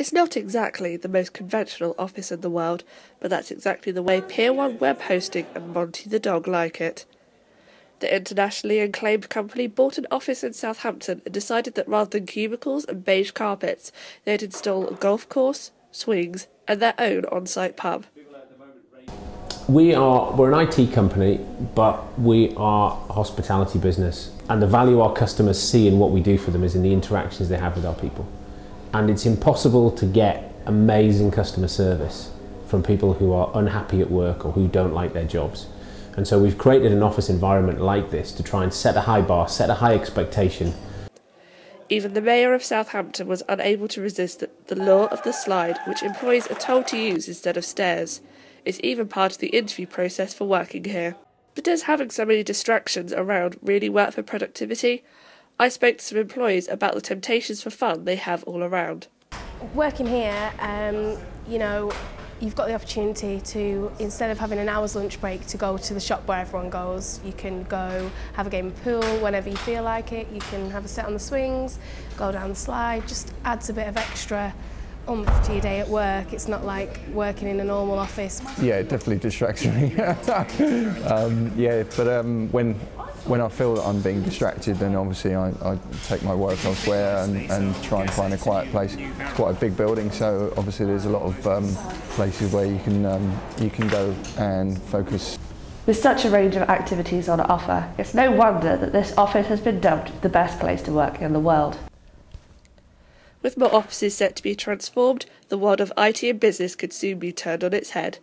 It's not exactly the most conventional office in the world, but that's exactly the way Peer 1 Web Hosting and Monty the dog like it. The internationally acclaimed company bought an office in Southampton and decided that rather than cubicles and beige carpets, they'd install a golf course, swings, and their own on site pub. We are we're an IT company, but we are a hospitality business, and the value our customers see in what we do for them is in the interactions they have with our people and it's impossible to get amazing customer service from people who are unhappy at work or who don't like their jobs. And so we've created an office environment like this to try and set a high bar, set a high expectation. Even the mayor of Southampton was unable to resist the law of the slide, which employees are told to use instead of stairs. It's even part of the interview process for working here. But does having so many distractions around really work for productivity? I spoke to some employees about the temptations for fun they have all around. Working here, um, you know, you've got the opportunity to, instead of having an hour's lunch break to go to the shop where everyone goes, you can go have a game of pool whenever you feel like it, you can have a sit on the swings, go down the slide, just adds a bit of extra oomph to your day at work. It's not like working in a normal office. Yeah, it definitely distracts me. um, yeah, but um, when when I feel that I'm being distracted, then obviously I, I take my work elsewhere and, and, try and find a quiet place. It's quite a big building, so obviously there's a lot of um, places where you can um, you can go and focus. With such a range of activities on offer, it's no wonder that this office has been dubbed the best place to work in the world. With more offices set to be transformed, the world of IT and business could soon be turned on its head.